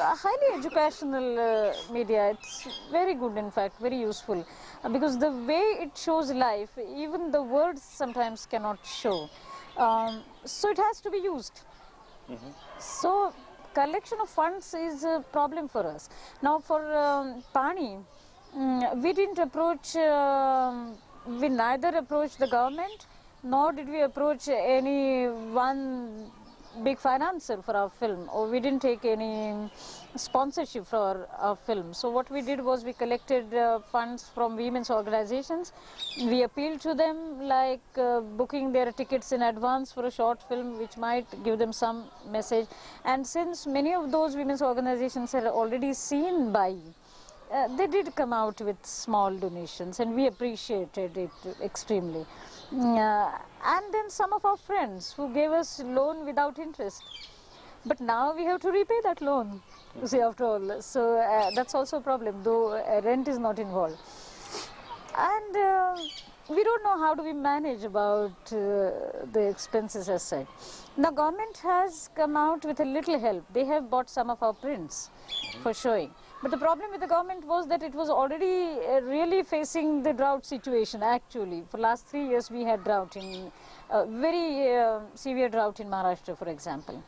a highly educational uh, media. It's very good, in fact, very useful, uh, because the way it shows life, even the words sometimes cannot show. Um, so it has to be used. So collection of funds is a problem for us. Now for um, Pani, mm, we didn't approach, um, we neither approached the government nor did we approach any one big financer for our film or we didn't take any sponsorship for our film. So what we did was we collected uh, funds from women's organizations. We appealed to them like uh, booking their tickets in advance for a short film which might give them some message. And since many of those women's organizations are already seen by uh, they did come out with small donations and we appreciated it extremely. Mm, uh, and then some of our friends who gave us loan without interest. But now we have to repay that loan, you see, after all. So uh, that's also a problem, though uh, rent is not involved. And uh, we don't know how do we manage about the expenses as such. Now government has come out with a little help. They have bought some of our prints for showing. But the problem with the government was that it was already uh, really facing the drought situation actually. For last three years we had drought in, uh, very uh, severe drought in Maharashtra for example.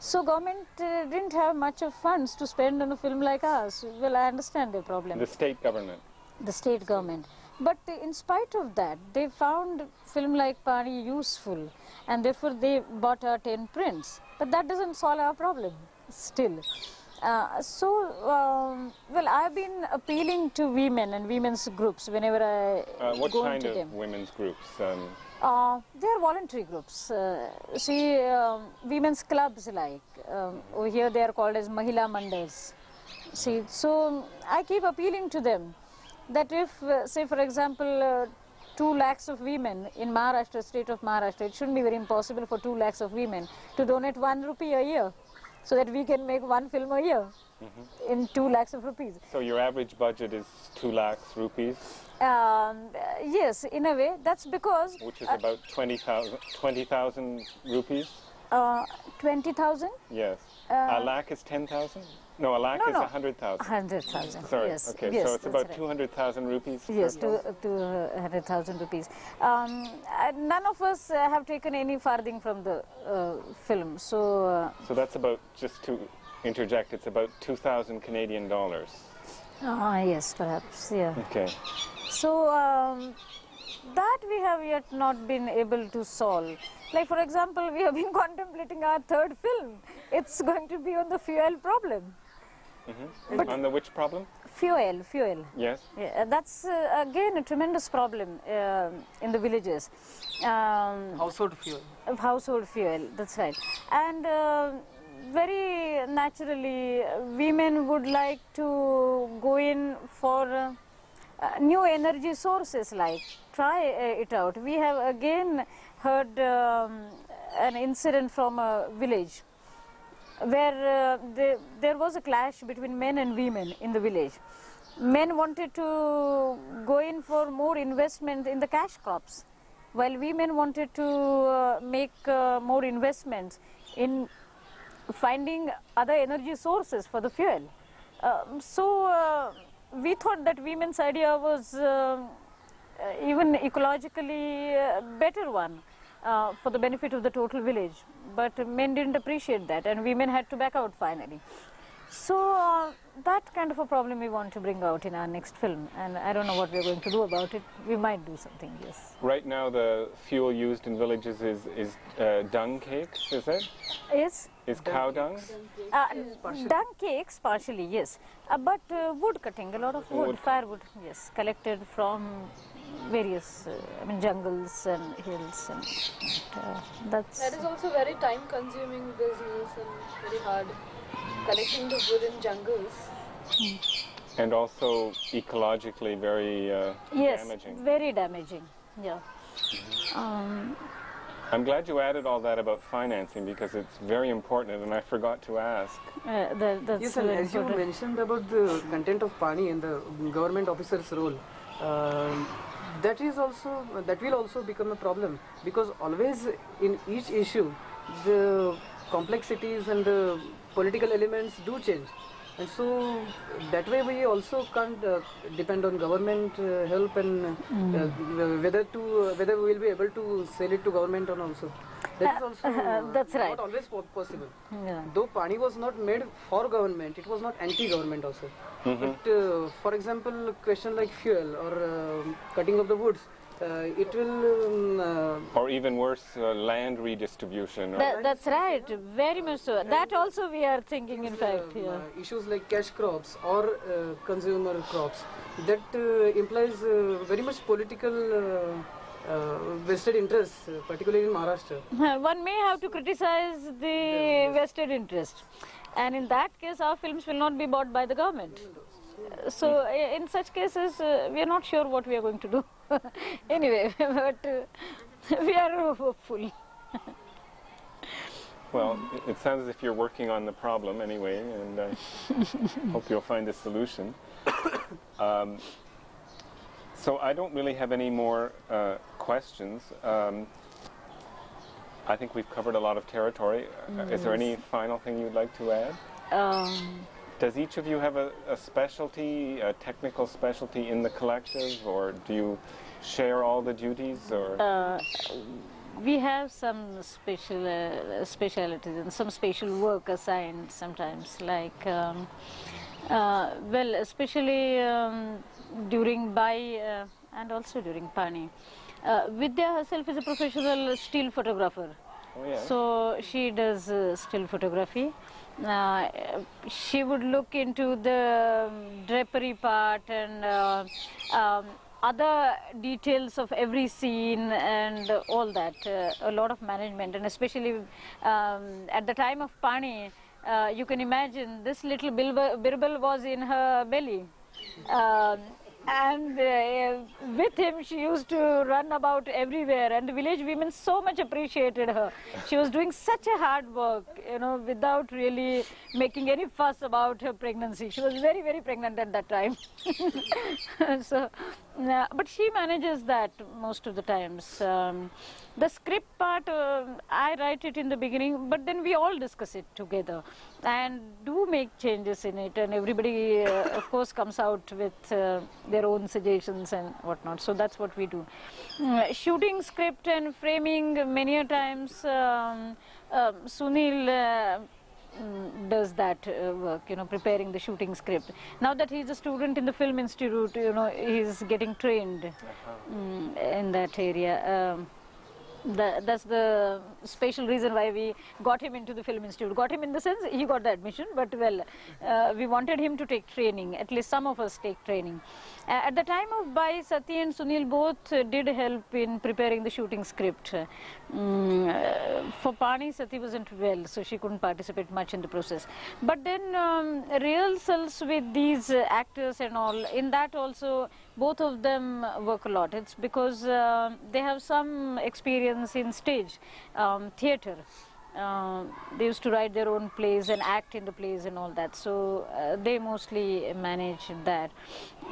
So government uh, didn't have much of funds to spend on a film like ours. Well, I understand the problem The state government. the state government. But in spite of that, they found film like Pani useful and therefore they bought our 10 prints. But that doesn't solve our problem still. Uh, so, um, well, I've been appealing to women and women's groups whenever I Uh, what go kind of them. women's groups? Um, Uh, they are voluntary groups. Uh, see, um, women's clubs like um, over here they are called as Mahila Mandals. See, so I keep appealing to them that if, uh, say, for example, uh, two lakhs of women in Maharashtra, state of Maharashtra, it shouldn't be very impossible for two lakhs of women to donate one rupee a year, so that we can make one film a year in two lakhs of rupees. so your average budget is two lakhs rupees, Um, uh, yes, in a way, that's because which is about 20,000 20,000 rupees. uh, 20,000. Yes. Uh, a lakh is 10,000? No, a lakh No, is no. 100,000. 100,000. Sorry. Yes. okay, yes, so it's about right. 200,000 rupees. Yes, film? to, to uh, 100,000 rupees. Um, uh, none of us uh, have taken any farthing from the uh, film. So, uh, So that's about, just to interject, it's about 2,000 Canadian dollars. ah, yes, perhaps, yeah. Okay. So, um, that we have yet not been able to solve. Like, for example, we have been contemplating our third film. It's going to be on the fuel problem. On the which problem? Fuel, fuel. Yes. Yeah, that's uh, again a tremendous problem uh, in the villages. Um, Household fuel. of household fuel, that's right. And uh, very naturally, uh, women would like to go in for uh, uh, new energy sources, like try uh, it out. We have again heard um, an incident from a village where uh, the, there was a clash between men and women in the village. men wanted to go in for more investment in the cash crops, while women wanted to uh, make uh, more investments in finding other energy sources for the fuel. Um, so uh, we thought that women's idea was uh, uh, even ecologically uh, better one uh, for the benefit of the total village. But men didn't appreciate that, and women had to back out finally. So uh, that kind of a problem we want to bring out in our next film, and I don't know what we're going to do about it. We might do something, yes. Right now, the fuel used in villages is, is uh, dung cakes, is it? Yes, Is cow dung? uh, dung cakes partially, yes, uh, but uh, wood cutting, a lot of wood, Wood. firewood, yes, collected from various, uh, I mean, jungles and hills, and uh, that's. That is also very time consuming business and very hard. Collecting the wood in jungles. And also ecologically very uh, yes, damaging. very damaging. Yeah. Um, I'm glad you added all that about financing because it's very important and I forgot to ask. uh, that, that's Yes, and very as you important. mentioned about the content of Pani and the government officer's role, um that is also that will also become a problem because always in each issue the complexities and the political elements do change, and so that way we also can't uh, depend on government uh, help and uh, whether to whether we will be able to sell it to government or also. That is also That's right. not always possible Yeah. though pani was not made for government it was not anti-government also but uh, for example question like fuel or um cutting of the woods uh, it will um, uh, Or even worse, uh, land redistribution. Or, That, that's right, very much so. That also we are thinking, in fact, um, yeah. uh, issues like cash crops or uh, consumer crops that uh, implies uh, very much political uh, uh, vested interests uh, particularly in maharashtra One may have to criticize the vested interest, and in that case, our films will not be bought by the government. Uh, So, in such cases, uh, we are not sure what we are going to do. anyway, but uh, we are hopeful. well, it, it sounds as if you're working on the problem anyway, and I hope you'll find a solution. Um, so I don't really have any more uh, questions. Um, I think we've covered a lot of territory. Uh, Is there any final thing you'd like to add? Um, Does each of you have a, a specialty, a technical specialty in the collective, or do you share all the duties? Or uh, we have some special uh, specialities and some special work assigned sometimes like um, uh, well especially um, during Bai uh, and also during Pani uh, Vidya herself is a professional still photographer oh yeah, so she does uh, still photography. Uh, she would look into the um, drapery part and uh, um, other details of every scene and all that. Uh, a lot of management and especially um, at the time of Pani, uh, you can imagine this little birbal was in her belly. Um, and uh, with him she used to run about everywhere. And the village women so much appreciated her. She was doing such a hard work you know without really making any fuss about her pregnancy. She was very very pregnant at that time. So but she manages that most of the times. Um, the script part uh, i write it in the beginning but then we all discuss it together and do make changes in it. And everybody uh, of course comes out with uh, their own suggestions and whatnot. So that's what we do. Mm, shooting script and framing many a times um, um, sunil mm, does that uh, work, you know, preparing the shooting script. Now that he's a student in the film institute, you know, he's getting trained mm, in that area. Um, the, that's the special reason why we got him into the film institute. Got him in the sense he got the admission, but well, uh, we wanted him to take training. At least some of us take training. Uh, at the time of Bai, Sati and Sunil both uh, did help in preparing the shooting script. Mm, uh, for Pani, Sati wasn't well, so she couldn't participate much in the process. But then um, rehearsals with these uh, actors and all, in that also both of them work a lot. It's because uh, they have some experience in stage, um, theatre. Uh, they used to write their own plays and act in the plays and all that. So uh, they mostly manage that.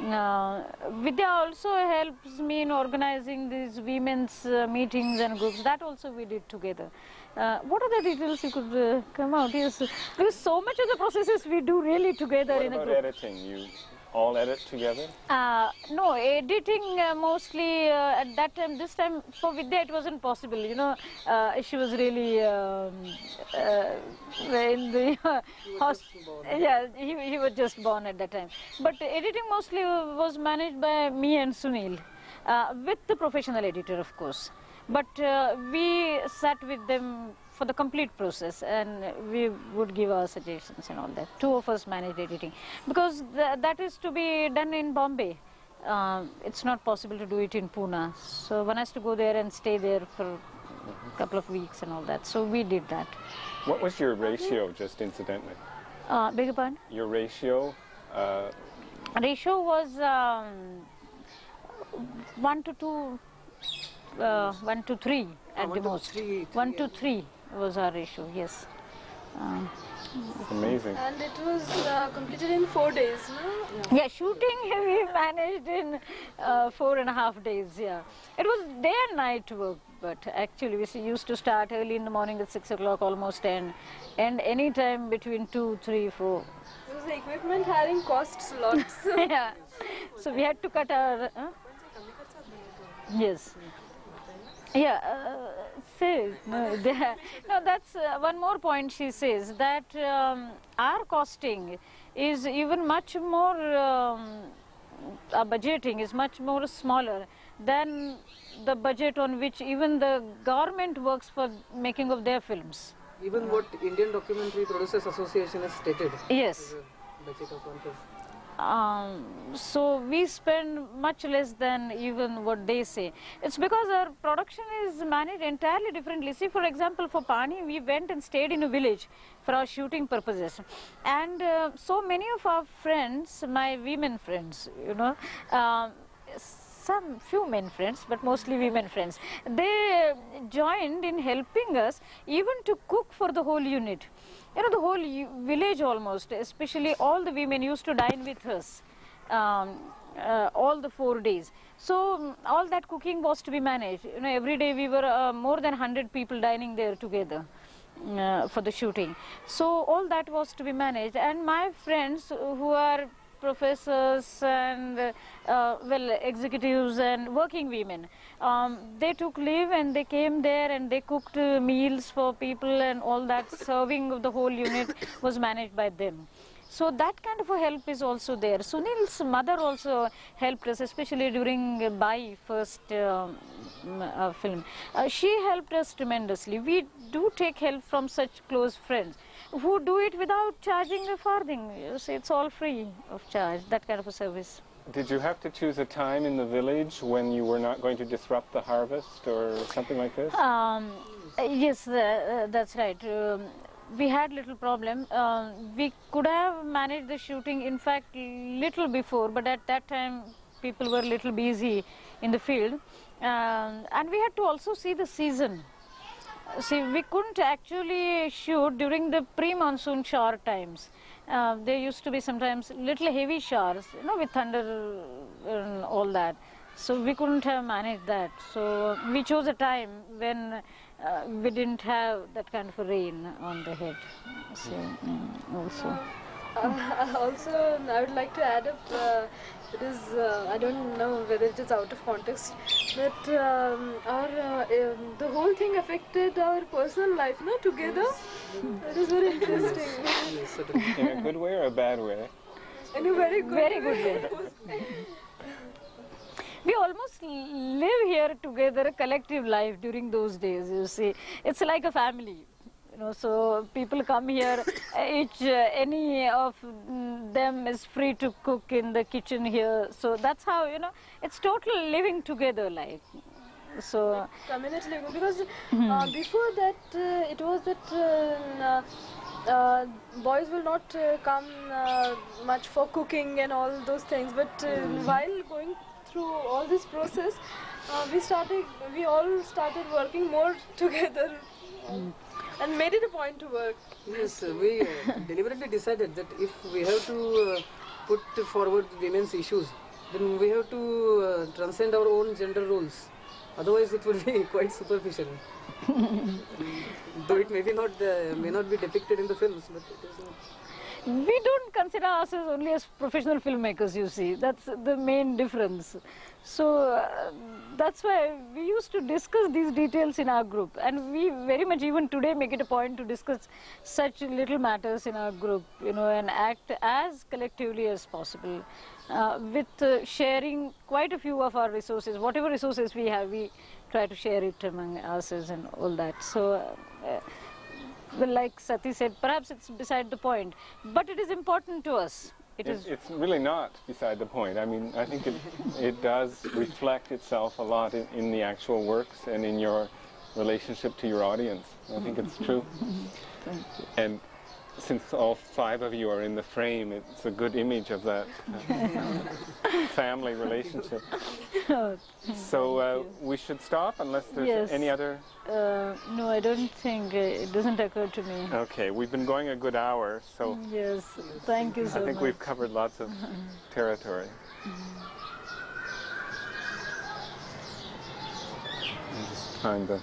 Uh, Vidya also helps me in organizing these women's uh, meetings and groups. That also we did together. Uh, what are the details you could uh, come out? Yes, because so much of the processes we do really together What in a about group. editing? You all edit together? Uh, no, editing uh, mostly uh, at that time. This time for Vidya it wasn't possible. You know, uh, she was really um, uh, in the hos- yeah. He, he was just born at that time. But editing mostly was managed by me and Sunil, uh, with the professional editor, of course. But we sat with them for the complete process and we would give our suggestions and all that. Two of us managed editing because th- that is to be done in Bombay. Uh, it's not possible to do it in Pune. So one has to go there and stay there for a couple of weeks and all that. So we did that. What was your ratio, just incidentally? Uh, beg your pardon? Your ratio? Uh, Ratio was um, one to two, uh, one to three at one the to most. three, one to three was our issue, Yes. Um, amazing. And it was uh, completed in four days, no? Yeah, shooting we managed in uh, four and a half days. Yeah, it was day and night work, but actually we used to start early in the morning at six o'clock almost, and and any time between two, three, four. Because the equipment hiring costs lots. yeah, so we had to cut our. Huh? Yes. Yeah, uh, say no. no, that's uh, one more point. She says that um, our costing is even much more. Um, our budgeting is much more smaller than the budget on which even the government works for making of their films. Even what Indian Documentary Producers Association has stated. Yes. Budget of one. Um, so we spend much less than even what they say. It's because our production is managed entirely differently. See, for example, for Pani, we went and stayed in a village for our shooting purposes. And uh, so many of our friends, my women friends, you know, um, some few men friends, but mostly women friends, they joined in helping us even to cook for the whole unit. You know, the whole village almost, especially all the women used to dine with us. Um, uh, all the four days. So mm, all that cooking was to be managed. You know, every day we were uh, more than 100 people dining there together uh, for the shooting. So all that was to be managed. And my friends who are professors and uh, well executives and working women, um, they took leave and they came there and they cooked uh, meals for people and all that serving of the whole unit was managed by them. So that kind of a help is also there. Sunil's mother also helped us, especially during uh, Bai first um, uh, film. Uh, she helped us tremendously. We do take help from such close friends who do it without charging a farthing. You see, it's all free of charge, that kind of a service. did you have to choose a time in the village when you were not going to disrupt the harvest or something like this? Um, yes, uh, uh, that's right. Um, we had little problem. Um we could have managed the shooting, in fact, little before, but at that time people were a little busy in the field, um, and we had to also see the season. See, we couldn't actually shoot during the pre-monsoon shower times. Uh, there used to be sometimes little heavy showers, you know, with thunder and all that. So we couldn't have managed that. So we chose a time when uh, we didn't have that kind of rain on the head. So mm, also. Uh, also, I would like to add up. It is uh, I don't know whether it is out of context, but um, our uh, um, the whole thing affected our personal life, no, together. That is very interesting. Yes, certainly. In a good way or a bad way? In a very good, Very good way. we almost live here together a collective life during those days you see it's like a family you know so people come here each uh, any of mm, them is free to cook in the kitchen here. So that's how you know it's total living together like so. Community living because uh, before that uh, it was that uh, uh, boys will not uh, come uh, much for cooking and all those things. But uh, while going through all this process uh, we started we all started working more together and made it a point to work. Yes, we uh, deliberately decided that if we have to uh, put forward women's issues, then we have to uh, transcend our own gender roles. Otherwise, it would be quite superficial. Though it may be not may not be depicted in the films, but it is not. We don't consider ourselves only as professional filmmakers you see. That's the main difference. So uh, that's why we used to discuss these details in our group. And we very much even today make it a point to discuss such little matters in our group you know and act as collectively as possible uh, with uh, sharing quite a few of our resources whatever resources we have we try to share it among ourselves and all that. So uh, like Sati said, perhaps it's beside the point, but it is important to us. It It, is. it's really not beside the point. I mean, I think it, it does reflect itself a lot in, in the actual works and in your relationship to your audience. I think it's true. And since all five of you are in the frame, it's a good image of that uh, family relationship. So uh, we should stop unless there's Yes. any other. Uh, no, I don't think uh, it doesn't occur to me. Okay, we've been going a good hour, so Yes, thank you so I think much. we've covered lots of territory. I'm just trying to